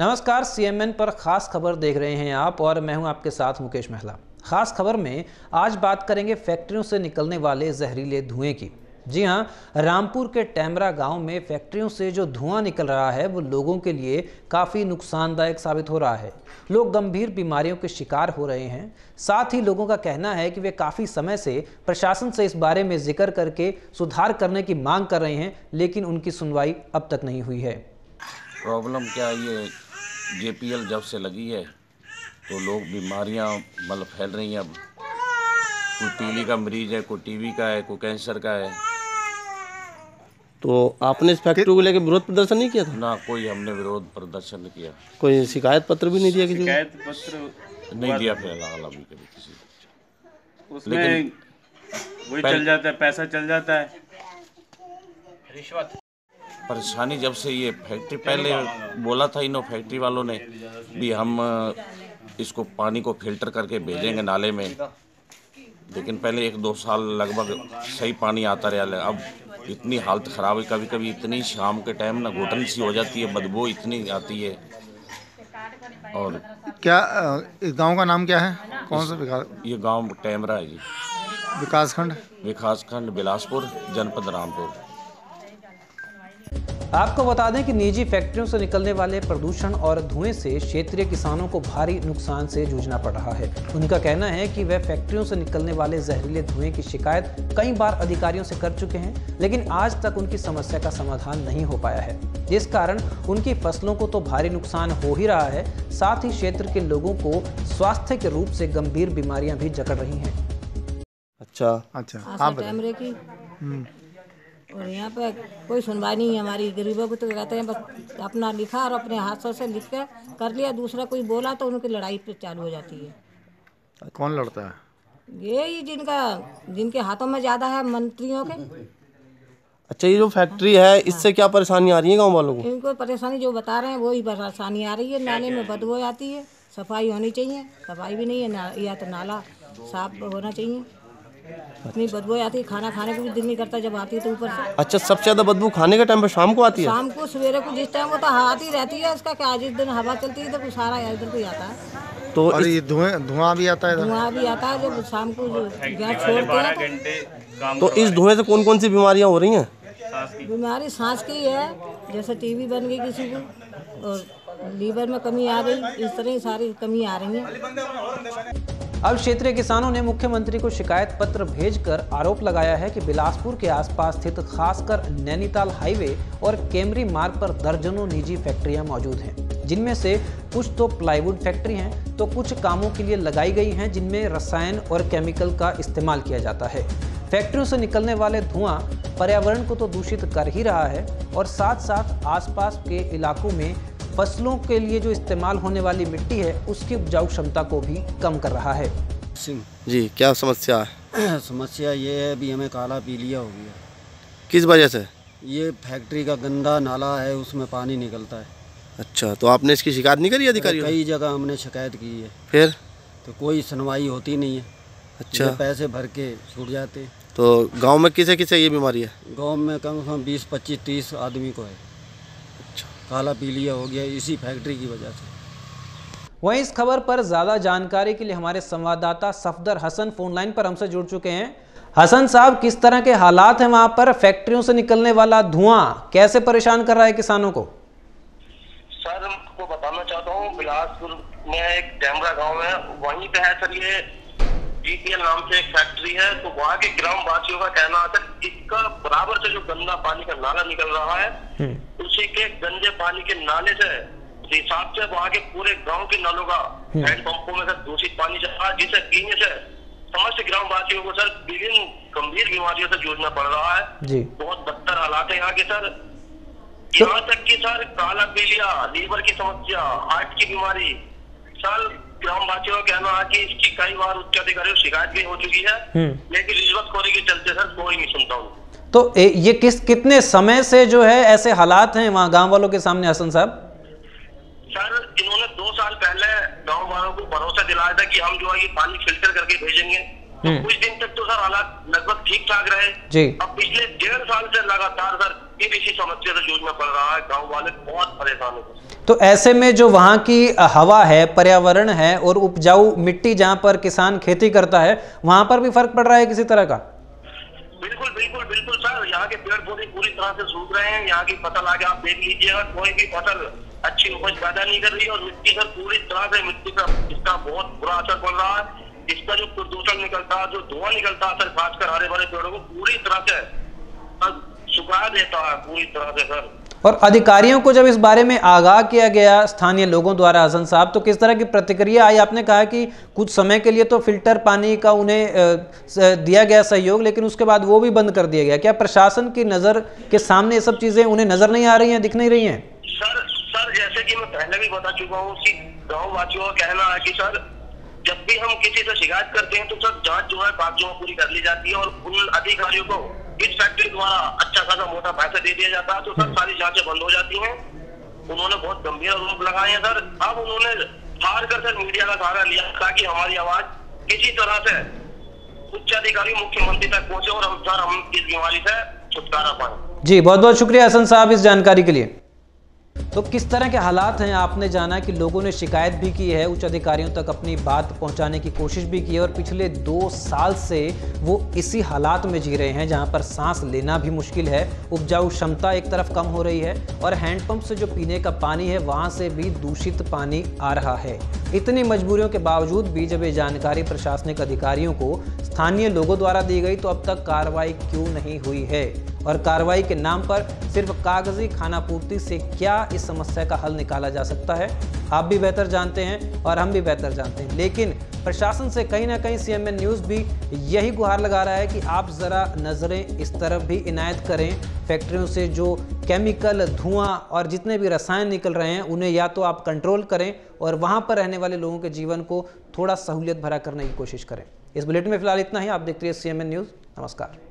नमस्कार सीएमएन पर खास खबर देख रहे हैं आप और मैं हूँ आपके साथ मुकेश महला। खास खबर में आज बात करेंगे फैक्ट्रियों से निकलने वाले जहरीले धुएँ की। जी हाँ, रामपुर के टैमरा गाँव में फैक्ट्रियों से जो धुआँ निकल रहा है, वो लोगों के लिए काफ़ी नुकसानदायक साबित हो रहा है। लोग गंभीर बीमारियों के शिकार हो रहे हैं। साथ ही लोगों का कहना है कि वे काफ़ी समय से प्रशासन से इस बारे में ज़िक्र करके सुधार करने की मांग कर रहे हैं, लेकिन उनकी सुनवाई अब तक नहीं हुई है। प्रॉब्लम क्या है ये जेपीएल जब से लगी है तो लोग बीमारियाँ मतलब फैल रही हैं अब। कोई टीबी का मरीज़ है कोई टीबी का है कोई कैंसर का है। तो आपने इस फैक्ट्री को लेकर विरोध प्रदर्शन नहीं किया था? ना कोई हमने विरोध प्रदर्शन नहीं किया। कोई शिकायत पत्र भी नहीं दिया किसी शिकायत पत्र नहीं दिया फ़िलहाल अभी कभी किसी। उसमें वही चल जाता है पैसा चल जाता है। परेशानी जब से ये फैक्ट्री पहले बोला था इन्हों फैक्ट्री वालों ने भी हम इसको पानी को फ़िल्टर करके भेजेंगे नाले में। लेकिन पहले एक दो साल लगभग सही पानी आता रहा अब इतनी हालत ख़राब है कभी कभी इतनी शाम के टाइम ना घुटन सी हो जाती है बदबू इतनी आती है। और क्या इस गाँव का नाम क्या है? कौन सा विकास? ये गाँव टैमरा है जी। विकासखंड? विकासखंड बिलासपुर जनपद रामपुर। आपको बता दें कि निजी फैक्ट्रियों से निकलने वाले प्रदूषण और धुएँ से क्षेत्रीय किसानों को भारी नुकसान से जूझना पड़ रहा है। उनका कहना है कि वह फैक्ट्रियों से निकलने वाले जहरीले धुएँ की शिकायत कई बार अधिकारियों से कर चुके हैं लेकिन आज तक उनकी समस्या का समाधान नहीं हो पाया है। जिस कारण उनकी फ़सलों को तो भारी नुकसान हो ही रहा है साथ ही क्षेत्र के लोगों को स्वास्थ्य के रूप से गंभीर बीमारियाँ भी जकड़ रही हैं। अच्छा। अच्छा आशा कैमरे की और यहाँ पे कोई सुनवाई नहीं है हमारी। गरीबों को तो कहते हैं बस अपना लिखा और अपने हाथों से लिख के कर लिया। दूसरा कोई बोला तो उनकी लड़ाई पे चालू हो जाती है। कौन लड़ता है? ये ही जिनका जिनके हाथों में ज़्यादा है मंत्रियों के। अच्छा ये जो फैक्ट्री है इससे क्या परेशानी आ रही है गाँव वालों को? इनको परेशानी जो बता रहे हैं वही परेशानी आ रही है। नाले में बदबू आती है सफ़ाई होनी चाहिए। सफ़ाई भी नहीं है या तो नाला साफ़ होना चाहिए। इतनी बदबू आती है खाना खाने को भी दिल नहीं करता जब आती है तो ऊपर से। अच्छा सबसे ज़्यादा बदबू खाने के टाइम पे शाम को आती है? शाम को सवेरे को जिस टाइम वो तो आती रहती है उसका क्या जिस दिन हवा चलती है तो सारा इधर को ही आता है। तो और ये धुएँ धुआँ भी आता है धुआँ भी आता है जब शाम को जो गैस छोड़ते हैं तो तो इस धुएँ से कौन कौन सी बीमारियाँ हो रही हैं? बीमारी सांस की है जैसे टीबी बन गई किसी को और लीवर में कमी आ गई इस तरह की सारी कमी आ रही है। अब क्षेत्रीय किसानों ने मुख्यमंत्री को शिकायत पत्र भेजकर आरोप लगाया है कि बिलासपुर के आसपास स्थित खासकर नैनीताल हाईवे और केमरी मार्ग पर दर्जनों निजी फैक्ट्रियाँ मौजूद हैं। जिनमें से कुछ तो प्लाईवुड फैक्ट्री हैं तो कुछ कामों के लिए लगाई गई हैं, जिनमें रसायन और केमिकल का इस्तेमाल किया जाता है। फैक्ट्रियों से निकलने वाले धुआँ पर्यावरण को तो दूषित कर ही रहा है और साथ साथ आसपास के इलाकों में फ़सलों के लिए जो इस्तेमाल होने वाली मिट्टी है उसकी उपजाऊ क्षमता को भी कम कर रहा है। सिंह। जी क्या समस्या है? समस्या ये है भी हमें काला पीलिया हो गया। किस वजह से? ये फैक्ट्री का गंदा नाला है उसमें पानी निकलता है। अच्छा तो आपने इसकी शिकायत नहीं करी अधिकारी कई जगह हमने शिकायत की है। फिर? तो कोई सुनवाई होती नहीं है। अच्छा। पैसे भर के छूट जाते तो गाँव में किसे किसे ये बीमारी है? गाँव में कम से कम बीस पच्चीस तीस आदमी को है। काला पीलिया हो गया इसी फैक्ट्री की वजह से। वहीं इस खबर पर ज़्यादा जानकारी के लिए हमारे संवाददाता सफदर हसन फ़ोन लाइन पर हमसे जुड़ चुके हैं। हसन साहब किस तरह के हालात हैं वहाँ पर? फैक्ट्रियों से निकलने वाला धुआँ कैसे परेशान कर रहा है किसानों को? सर आपको बताना चाहता हूँ बिलासपुर में एक डैमरा गाँव है वहीं पे है सर ये जीपीएल नाम से एक फैक्ट्री है तो वहाँ के ग्राम वासियों का कहना है इसका बराबर से जो गंदा पानी का नाला निकल रहा है उसी के गंदे पानी के नाले से हिसाब से वहाँ के पूरे गाँव के नलों का हैंड पंपों में सर दूषित पानी जा रहा है जिसे पीने से समस्त ग्राम वासियों को सर विभिन्न गंभीर बीमारियों से जूझना पड़ रहा है। जी। बहुत बदतर हालात है यहाँ के सर यहाँ तक कि सर काला पीलिया लीवर की समस्या हार्ट की बीमारी सर ग्रामवासियों का कहना है कि इसकी कई बार उच्च अधिकारियों शिकायत भी हो चुकी है लेकिन रिश्वतखोरी के चलते सर कोई नहीं सुनता हूँ। तो ए, ये किस कितने समय से जो है ऐसे हालात हैं वहाँ गाँव वालों के सामने हसन साहब? सर इन्होंने दो साल पहले गाँव वालों को भरोसा दिलाया था कि हम जो है ये पानी फ़िल्टर करके भेजेंगे। तो कुछ दिन तक तो सर हालात लगभग ठीक ठाक रहे। जी। अब पिछले डेढ़ साल से लगातार सर फिर इसी समस्या से जूझना पड़ रहा है। गाँव वाले बहुत परेशान है। तो ऐसे में जो वहाँ की हवा है, पर्यावरण है और उपजाऊ मिट्टी जहाँ पर किसान खेती करता है, वहाँ पर भी फ़र्क पड़ रहा है किसी तरह का? बिल्कुल बिल्कुल बिल्कुल सर। यहाँ के पेड़ पौधे पूरी तरह से सूख रहे हैं। यहाँ की फ़सल आगे आप देख लीजिएगा कोई भी फ़सल अच्छी उपज पैदा नहीं कर रही और मिट्टी सर पूरी तरह से, मिट्टी का, इसका बहुत बुरा असर पड़ रहा है। इसका जो प्रदूषण निकलता है, जो धुआँ निकलता है सर, खासकर हरे भरे पेड़ों को, पूरी तरह से सुखा देता है पूरी तरह से सर। और अधिकारियों को जब इस बारे में आगाह किया गया स्थानीय लोगों द्वारा, हसन साहब तो किस तरह की प्रतिक्रिया आई? आपने कहा कि कुछ समय के लिए तो फ़िल्टर पानी का उन्हें दिया गया सहयोग, लेकिन उसके बाद वो भी बंद कर दिया गया। क्या प्रशासन की नज़र, के सामने ये सब चीज़ें उन्हें नज़र नहीं आ रही हैं, दिख नहीं रही हैं? सर सर, जैसे कि मैं पहले भी बता चुका हूँ कि गाँव वासियों का कहना है कि, सर, जब भी हम किसी से शिकायत करते हैं तो सर, जाँच जो है कागजों में पूरी कर ली जाती है और उन अधिकारियों को इस फैक्ट्री द्वारा अच्छा खासा मोटा पैसा दे दिया जाता है तो सर सारी जांचें बंद हो जाती हैं। उन्होंने बहुत गंभीर आरोप लगाए हैं सर। अब उन्होंने हार कर सर मीडिया का सहारा लिया ताकि हमारी आवाज़ किसी तरह से उच्च अधिकारी मुख्यमंत्री तक पहुँचे और हम सर हम इस बीमारी से छुटकारा पाए। जी बहुत बहुत शुक्रिया हसन साहब इस जानकारी के लिए। तो किस तरह के हालात हैं? आपने जाना कि लोगों ने शिकायत भी की है, उच्च अधिकारियों तक अपनी बात पहुँचाने की कोशिश भी की है और पिछले दो साल से वो इसी हालात में जी रहे हैं, जहाँ पर सांस लेना भी मुश्किल है, उपजाऊ क्षमता एक तरफ़ कम हो रही है और हैंडपंप से जो पीने का पानी है, वहाँ से भी दूषित पानी आ रहा है। इतनी मजबूरियों के बावजूद भी जब ये जानकारी प्रशासनिक अधिकारियों को स्थानीय लोगों द्वारा दी गई तो अब तक कार्रवाई क्यों नहीं हुई है? और कार्रवाई के नाम पर सिर्फ़ कागज़ी खानापूर्ति से क्या इस समस्या का हल निकाला जा सकता है? आप भी बेहतर जानते हैं और हम भी बेहतर जानते हैं। लेकिन प्रशासन से कहीं ना कहीं सीएमएन न्यूज़ भी यही गुहार लगा रहा है कि आप ज़रा नज़रें इस तरफ़ भी इनायत करें। फैक्ट्रियों से जो केमिकल धुआँ और जितने भी रसायन निकल रहे हैं, उन्हें या तो आप कंट्रोल करें और वहाँ पर रहने वाले लोगों के जीवन को थोड़ा सहूलियत भरा करने की कोशिश करें। इस बुलेटिन में फ़िलहाल इतना ही। आप देखते रहिए सी न्यूज़ नमस्कार।